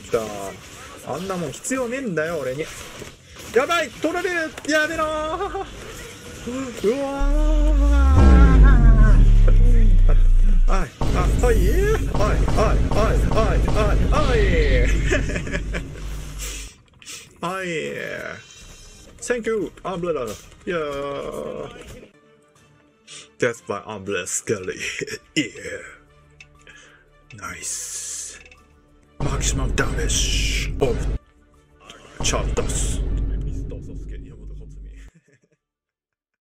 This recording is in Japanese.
行った。あんなもん必要ねえんだよ俺に。やばい取られる。やめろー。うわー。あい。あはい。はいはいはいはいはい。はい。はい Thank you. あンブラーいやー Death by アンブラスカリーイエーナイス Maximum damage of Charles